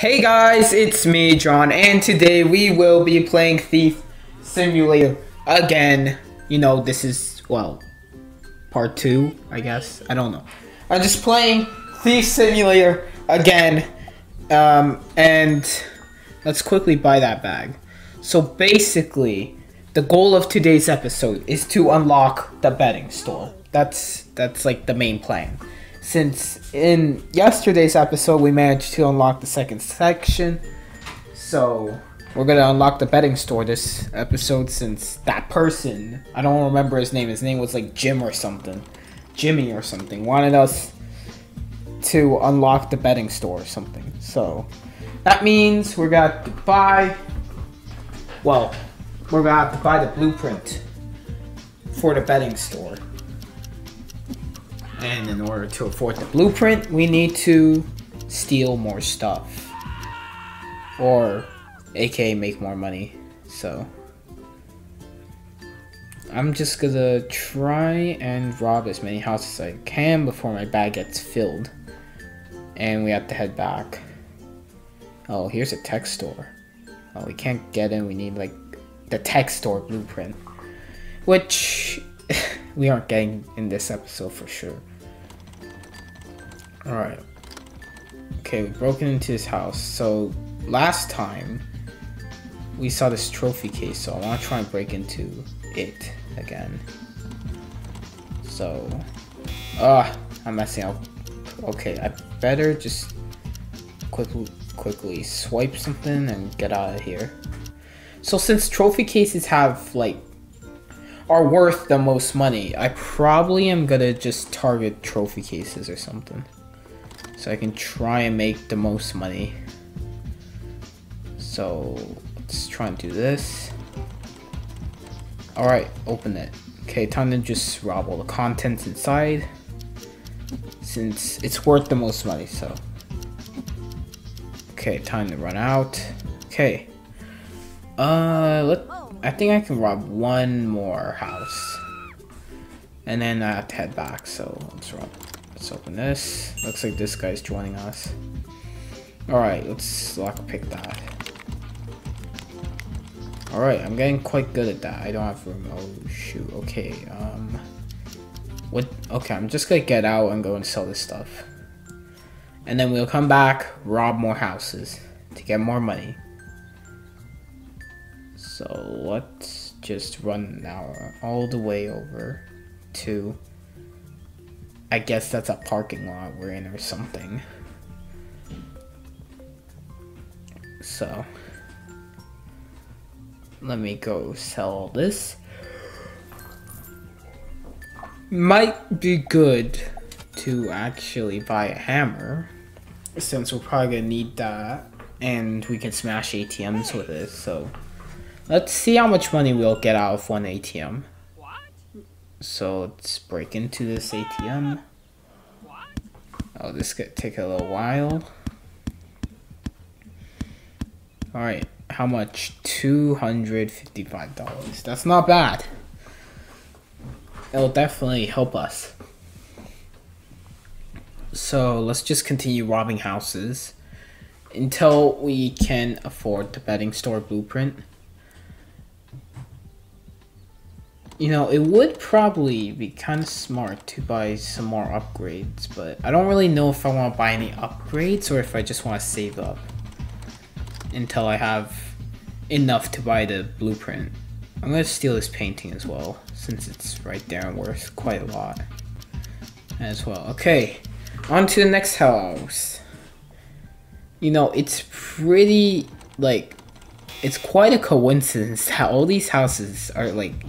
Hey guys, it's me, John, and today we will be playing Thief Simulator again. You know, this is, well, part two, I guess. I don't know. I'm just playing Thief Simulator again. Um, and let's quickly buy that bag. So basically, the goal of today's episode is to unlock the betting store. That's that's like the main plan since in yesterday's episode we managed to unlock the second section. So we're gonna unlock the betting store this episode since that person, I don't remember his name, his name was like Jim or something. Jimmy or something, wanted us to unlock the betting store or something. So that means we're gonna have to buy well, we're gonna have to buy the blueprint for the betting store. And in order to afford the blueprint, we need to steal more stuff. Or, aka make more money. So, I'm just gonna try and rob as many houses as I can before my bag gets filled. And we have to head back. Oh, here's a tech store. Oh, we can't get in. We need, like, the tech store blueprint. Which we aren't getting in this episode for sure. Alright. Okay, we've broken into his house. So, last time, we saw this trophy case, so I want to try and break into it again. So, ah, I'm messing up. Okay, I better just quickly, quickly swipe something and get out of here. So since trophy cases have, like, are worth the most money, I probably am gonna just target trophy cases or something so I can try and make the most money. So let's try and do this. Alright, open it. Okay, time to just rob all the contents inside. Since it's worth the most money, so. Okay, time to run out. Okay. Uh, let, I think I can rob one more house. And then I have to head back, so let's rob Let's open this. Looks like this guy's joining us. Alright, let's lockpick that. Alright, I'm getting quite good at that. I don't have room. Oh, shoot. Okay, um... What? Okay, I'm just gonna get out and go and sell this stuff. And then we'll come back, rob more houses to get more money. So let's just run now all the way over to I guess that's a parking lot we're in or something. So, let me go sell this. Might be good to actually buy a hammer, since we're probably gonna need that, and we can smash ATMs with it, so let's see how much money we'll get out of one ATM. So let's break into this ATM. Oh, this could take a little while. Alright, how much? $255. That's not bad. It'll definitely help us. So let's just continue robbing houses until we can afford the betting store blueprint. You know, it would probably be kind of smart to buy some more upgrades, but I don't really know if I want to buy any upgrades or if I just want to save up until I have enough to buy the blueprint. I'm going to steal this painting as well, since it's right there and worth quite a lot as well. Okay, on to the next house. You know, it's pretty, like, it's quite a coincidence that all these houses are, like,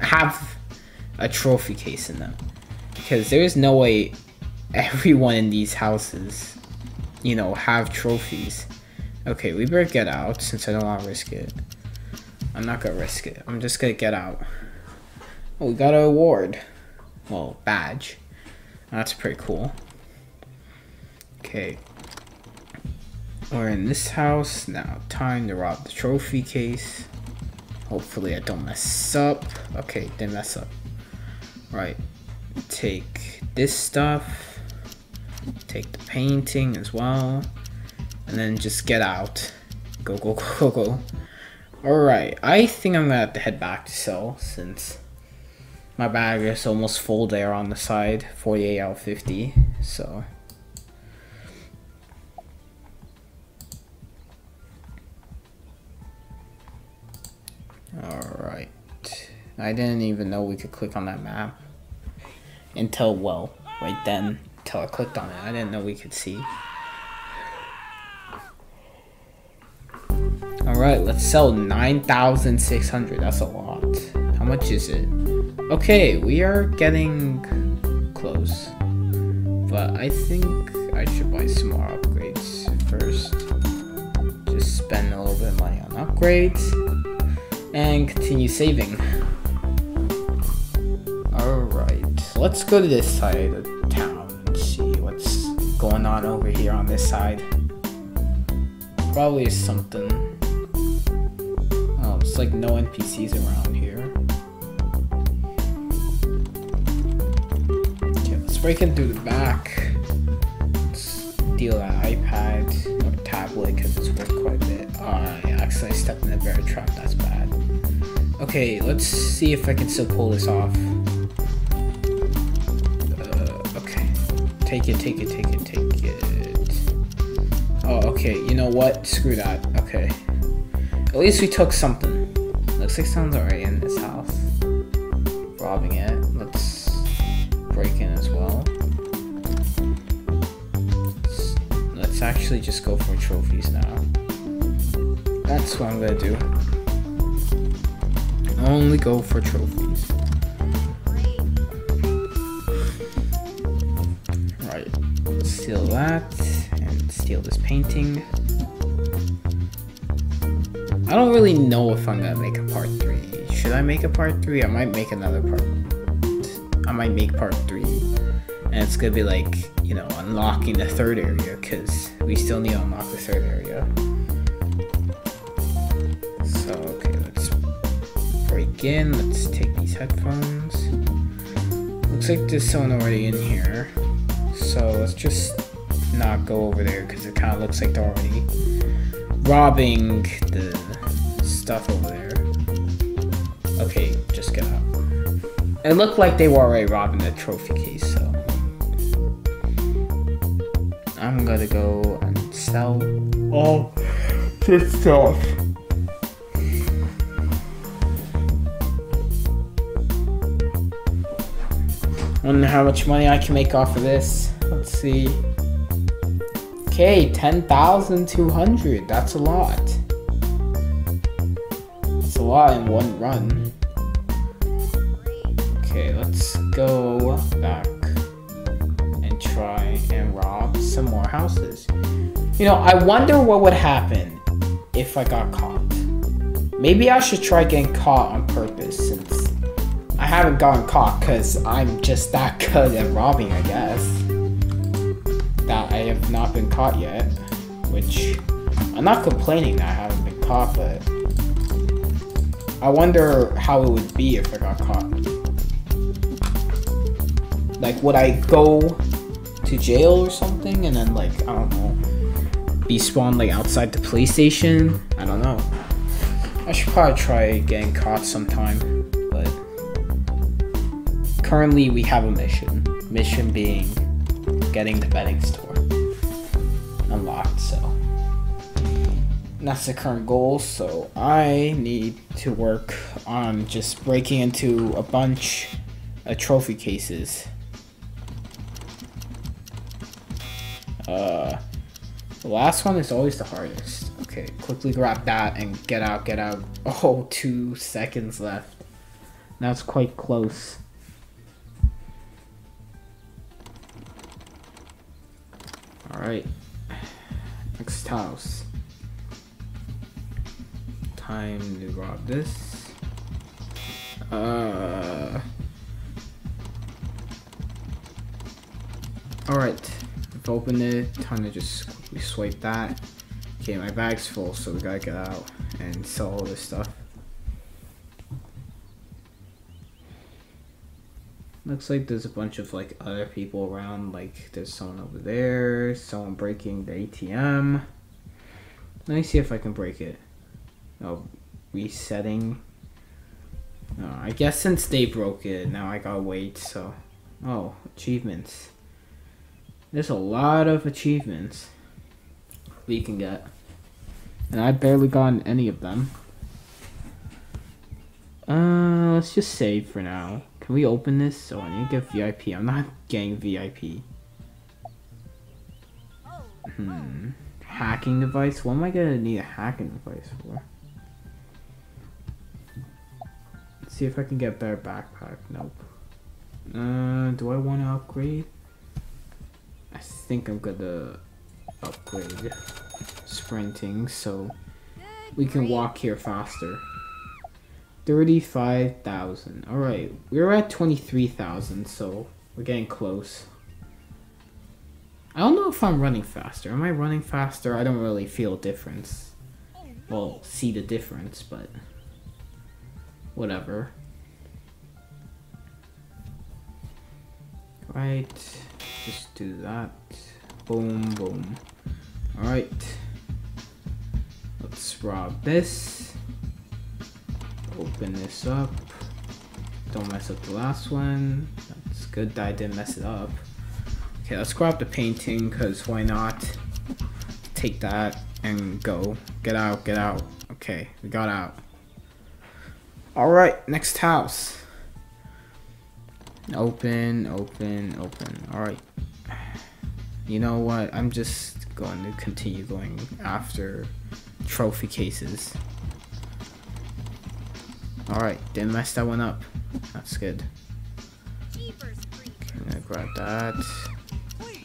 have a trophy case in them. Because there is no way everyone in these houses, you know, have trophies. Okay, we better get out since I don't want to risk it. I'm not gonna risk it. I'm just gonna get out. Oh, we got an award. Well, badge. That's pretty cool. Okay. We're in this house. Now, time to rob the trophy case. Hopefully I don't mess up. Okay, didn't mess up. Right. Take this stuff. Take the painting as well. And then just get out. Go, go, go, go, go. Alright, I think I'm gonna have to head back to sell since my bag is almost full there on the side, 48 out of 50, so. I didn't even know we could click on that map. Until, well, right then, until I clicked on it. I didn't know we could see. Alright, let's sell 9,600. That's a lot. How much is it? Okay, we are getting close. But I think I should buy some more upgrades first. Just spend a little bit of money on upgrades. And continue saving. Alright, let's go to this side of town and see what's going on over here on this side. Probably something Oh, it's like no NPCs around here. Okay, let's break in through the back. Let's steal that iPad or tablet because it's worth quite a bit. Oh, I accidentally stepped in a bear trap. That's bad. Okay, let's see if I can still pull this off. Take it, take it, take it, take it. Oh, okay. You know what? Screw that. Okay. At least we took something. Looks like someone's already in this house. Robbing it. Let's break in as well. Let's, actually just go for trophies now. That's what I'm gonna do. Only go for trophies. Steal that and steal this painting. I don't really know if I'm gonna make a part 3. Should I make a part 3? I might make another part. I might make part 3. And it's gonna be like, you know, unlocking the third area, because we still need to unlock the third area. So, okay, let's break in. Let's take these headphones. Looks like there's someone already in here. So let's just not go over there, because it kind of looks like they're already robbing the stuff over there. Okay, just get out. It looked like they were already robbing the trophy case, so. I'm gonna go and sell oh, all this stuff. I wonder how much money I can make off of this. Let's see. Okay, 10,200. That's a lot It's a lot in one run. Okay, let's go back and try and rob some more houses. You know, I wonder what would happen if I got caught. Maybe I should try getting caught on purpose since haven't gotten caught because I'm just that good at robbing, I guess. That I have not been caught yet, which I'm not complaining that I haven't been caught, but I wonder how it would be if I got caught. Like, would I go to jail or something and then, like, I don't know, be spawned, like, outside the police station? I don't know. I should probably try getting caught sometime, currently we have a mission. Mission being getting the betting store unlocked, so that's the current goal. So I need to work on just breaking into a bunch of trophy cases. Uh, the last one is always the hardest. Okay, quickly grab that and get out, get out. Oh, two seconds left. That's quite close. Alright. Next house time to rob this. Uh. Alright, I've opened it. Time to just quickly swipe that. Okay, my bag's full, so we gotta get out and sell all this stuff. Looks like there's a bunch of like other people around. Like there's someone over there, someone breaking the ATM. Let me see if I can break it. Oh, resetting. Oh, I guess since they broke it, now I gotta wait, so. Oh, achievements. There's a lot of achievements we can get. And I barely gotten any of them. Uh, let's just save for now. Can we open this? Oh, I need to get VIP. I'm not getting VIP. Hmm. Hacking device? What am I gonna need a hacking device for? Let's see if I can get better backpack. Nope. Uh, do I want to upgrade? I think I'm gonna upgrade sprinting so we can walk here faster. 35,000. Alright, we're at 23,000, so we're getting close. I don't know if I'm running faster. Am I running faster? I don't really feel a difference. Well, see the difference, but whatever. Right, just do that. Boom, boom. Alright. Let's rob this. Open this up. Don't mess up the last one. That's good that I didn't mess it up. Okay, let's grab the painting, because why not? Take that and go. Get out, get out. Okay, we got out. Alright, next house. Open, open, open. Alright. You know what? I'm just going to continue going after trophy cases. Alright, didn't mess that one up. That's good. Okay, I'm gonna grab that.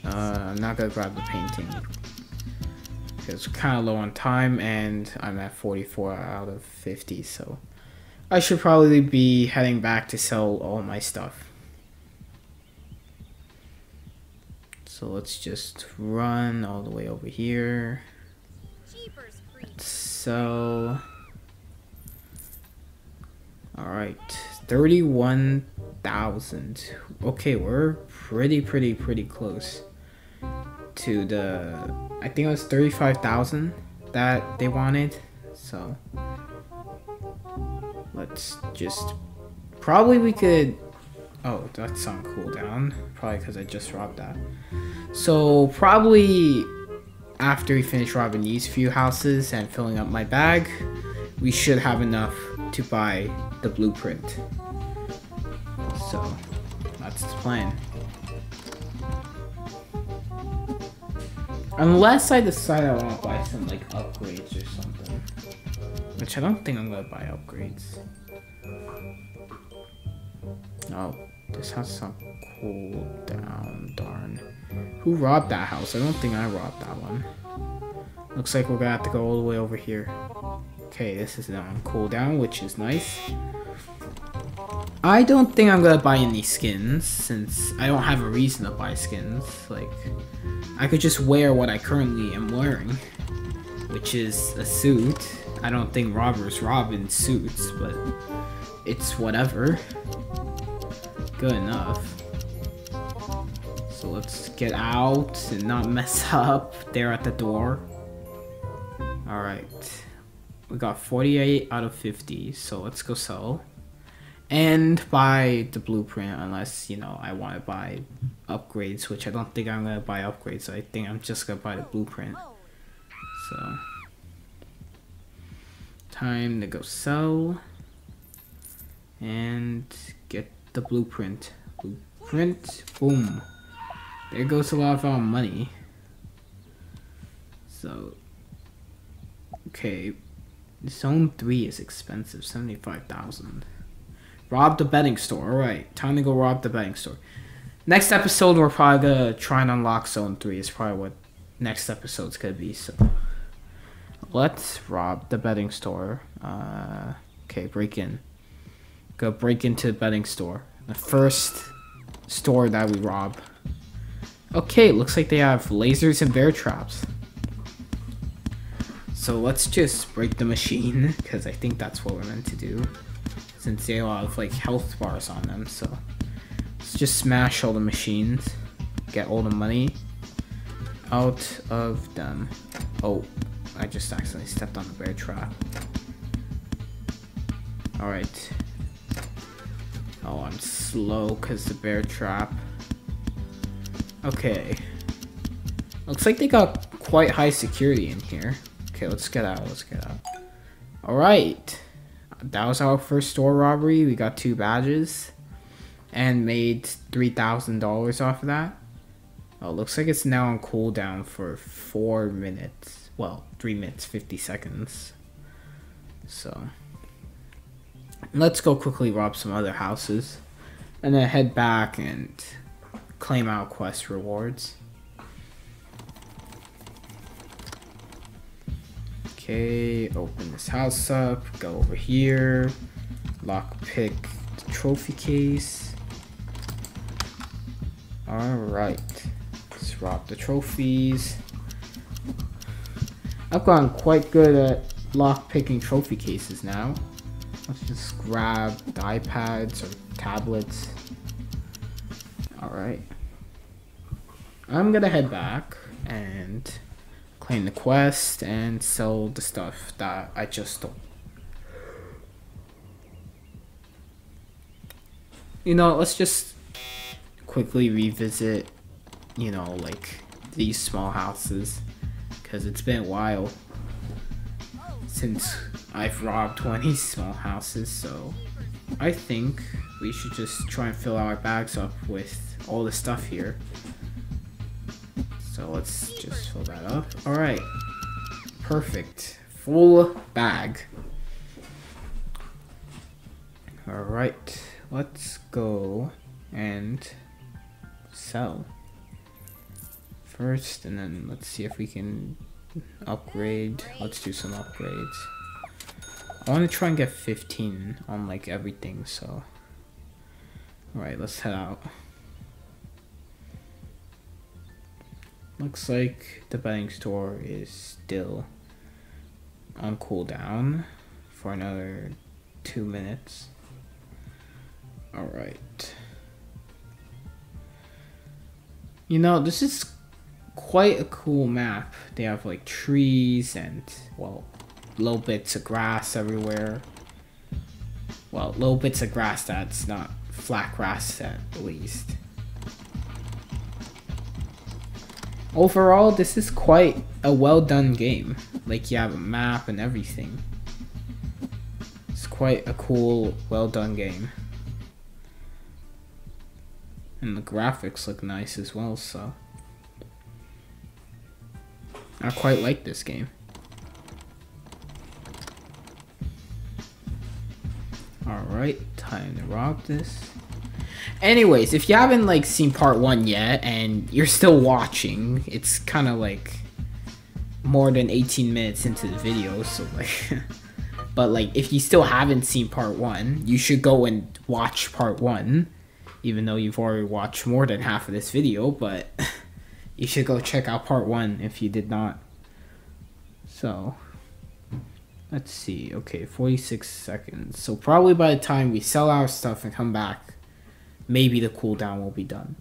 Uh, I'm not gonna grab the painting. Because kind of low on time and I'm at 44 out of 50, so I should probably be heading back to sell all my stuff. So let's just run all the way over here. So, alright, 31,000. Okay, we're pretty, pretty, pretty close to the, I think it was 35,000 that they wanted. So, let's just, probably we could Oh, that's on cooldown. Probably because I just robbed that. So probably after we finish robbing these few houses and filling up my bag, we should have enough to buy the blueprint. So that's the plan. Unless I decide I want to buy some like upgrades or something. Which I don't think I'm gonna buy upgrades. Oh, this has some cool down, darn. Who robbed that house? I don't think I robbed that one. Looks like we're gonna have to go all the way over here. Okay, this is on cooldown, which is nice. I don't think I'm gonna buy any skins, since I don't have a reason to buy skins. Like, I could just wear what I currently am wearing, which is a suit. I don't think robbers rob in suits, but it's whatever good enough. So let's get out and not mess up there at the door. Alright. We got 48 out of 50, so let's go sell. And buy the blueprint unless, you know, I want to buy upgrades, which I don't think I'm going to buy upgrades. So I think I'm just going to buy the blueprint. So. Time to go sell. And get the blueprint. Blueprint, boom. There goes a lot of our money. So, okay, zone 3 is expensive, 75,000. Rob the betting store, alright, time to go rob the betting store. Next episode, we're probably gonna try and unlock zone 3, is probably what next episode's gonna be, so. Let's rob the betting store. Uh, okay, break in go break into the betting store. The first store that we rob. Okay, looks like they have lasers and bear traps. So let's just break the machine, because I think that's what we're meant to do. Since they have like health bars on them, so let's just smash all the machines. Get all the money out of them. Oh, I just accidentally stepped on the bear trap. Alright. Oh, I'm slow because the bear trap. Okay. Looks like they got quite high security in here. Okay, let's get out. Let's get out. Alright. That was our first store robbery. We got two badges. And made $3,000 off of that. Oh, looks like it's now on cooldown for 4 minutes. Well, 3 minutes, 50 seconds. So. Let's go quickly rob some other houses. And then head back and claim our quest rewards. Okay, open this house up, go over here, lockpick the trophy case. Alright, let's rob the trophies. I've gotten quite good at lock-picking trophy cases now. Let's just grab the iPads or tablets. Alright. I'm gonna head back and claim the quest, and sell the stuff that I just stole. You know, let's just quickly revisit, you know, like these small houses because it's been a while since I've robbed 20 small houses, so I think we should just try and fill our bags up with all the stuff here. So let's just fill that up. All right, perfect, full bag. All right, let's go and sell first, and then let's see if we can upgrade. Let's do some upgrades. I want to try and get 15 on like everything, so. Alright, let's head out. Looks like the betting store is still on cooldown for another two minutes. Alright. You know, this is quite a cool map. They have like trees and, well, little bits of grass everywhere. Well, little bits of grass that's not flat grass at least. Overall, this is quite a well done game. Like you have a map and everything. It's quite a cool, well done game. And the graphics look nice as well, so. I quite like this game. Alright, time to rob this. Anyways, if you haven't like seen part one yet and you're still watching, it's kind of like more than 18 minutes into the video, so like but like if you still haven't seen part one, you should go and watch part one even though you've already watched more than half of this video, but you should go check out part one if you did not. So, let's see. Okay, 46 seconds. So probably by the time we sell our stuff and come back, maybe the cooldown will be done.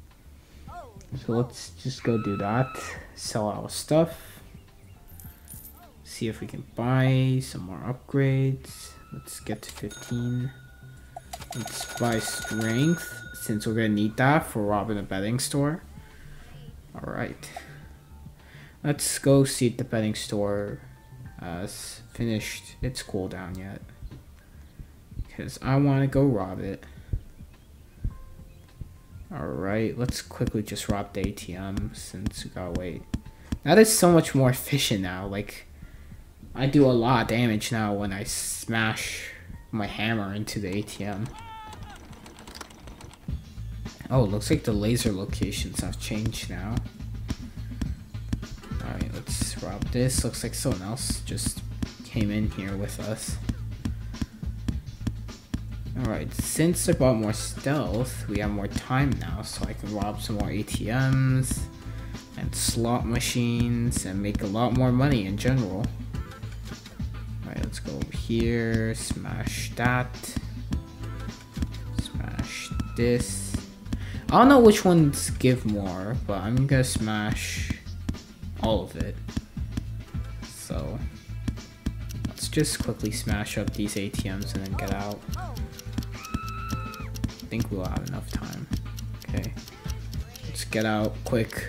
Oh. So let's just go do that. Sell our stuff. See if we can buy some more upgrades. Let's get to 15. Let's buy strength, since we're gonna need that for robbing a betting store. Alright. Let's go see if the betting store has finished its cooldown yet. Because I want to go rob it. Alright, let's quickly just rob the ATM since we gotta wait. That is so much more efficient now. Like, I do a lot of damage now when I smash my hammer into the ATM. Oh, looks like the laser locations have changed now. Alright, let's rob this. Looks like someone else just came in here with us. Alright, since I bought more stealth, we have more time now, so I can rob some more ATMs and slot machines and make a lot more money in general. Alright, let's go over here, smash that, smash this. I don't know which ones give more, but I'm gonna smash all of it. So, let's just quickly smash up these ATMs and then get out. Think we'll have enough time. Okay. Let's get out quick.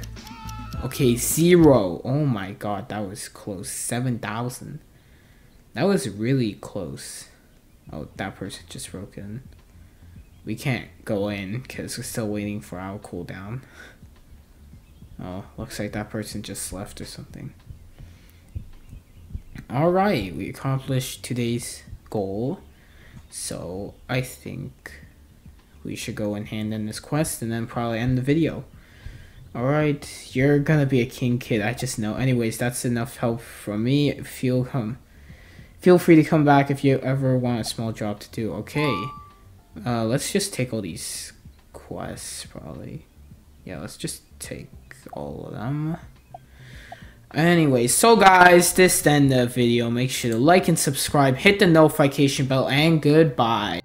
Okay, zero. Oh my god, that was close. 7,000. That was really close. Oh, that person just broke in. We can't go in because we're still waiting for our cooldown. Oh, looks like that person just left or something. Alright, we accomplished today's goal. So, I think we should go and hand in this quest and then probably end the video. Alright, you're gonna be a king kid, I just know. Anyways, that's enough help from me. Feel come feel free to come back if you ever want a small job to do. Okay. Uh let's just take all these quests probably. Yeah, let's just take all of them. Anyways, so guys, this then the video. Make sure to like and subscribe, hit the notification bell, and goodbye.